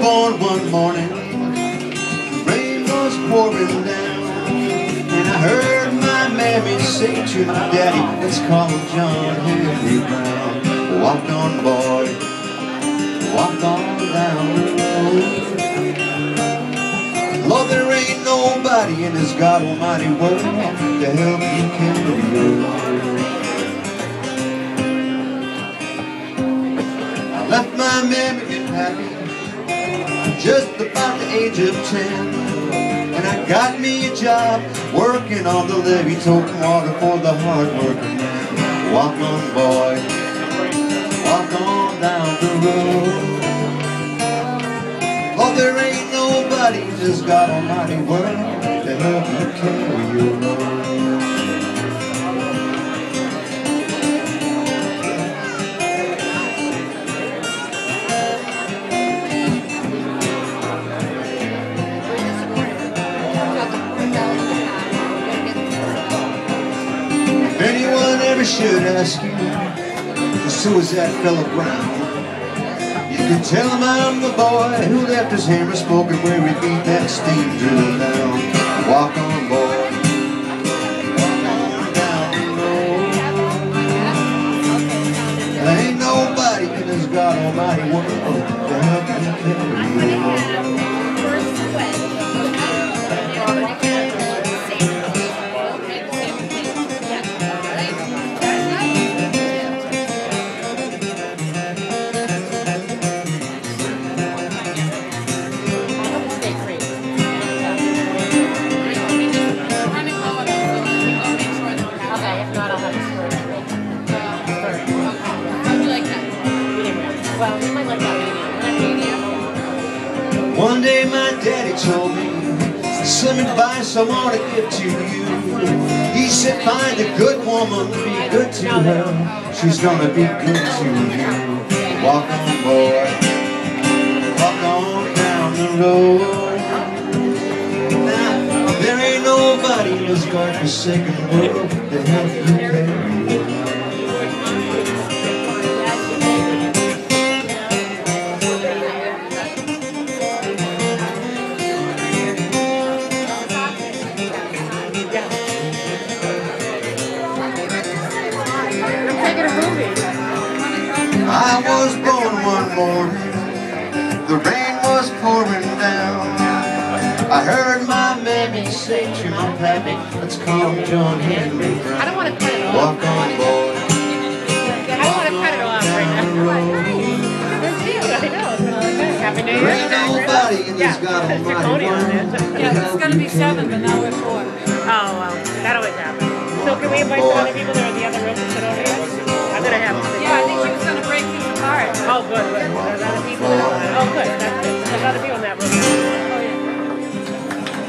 born one morning, rain was pouring down, and I heard my mammy say to my daddy, let's call John Henry Brown. Walk on, boy, walk on down the road. Lord, there ain't nobody in this God Almighty world to help you carry your. I left my mammy happy just about the age of ten. And I got me a job working on the levee, toting water for the hard working man. Walk on, boy, walk on down the road. Oh, there ain't nobody just God Almighty world to help you carry your load. Should ask you, who is that fellow Brown? You can tell him I'm the boy who left his hammer smoking where he beat that steam drill down. Walk on, Well, we might like that. One day my daddy told me some advice I want to give to you. He said, find a good woman, be good to her. She's gonna be good to you. Walk on, boy. Walk on down the road. Now, there ain't nobody in this God-forsaken world to help you carry I was born one morning, the rain was pouring down. I heard my mammy say to my pappy, let's call John Henry I Brown. don't want to cut it off. Walk on, boy, I don't want to cut it off right down the now. road. It's cute. I know. It's gonna look good. Happy New Year. There ain't nobody in this Yeah, God Almighty Draconian world. Yeah, this is gonna be seven, but now we're four. Oh, well, that always happens. So can we invite the other people that are the Oh, good. There's a lot of people. Oh, good. That's good. There's a lot of people on that.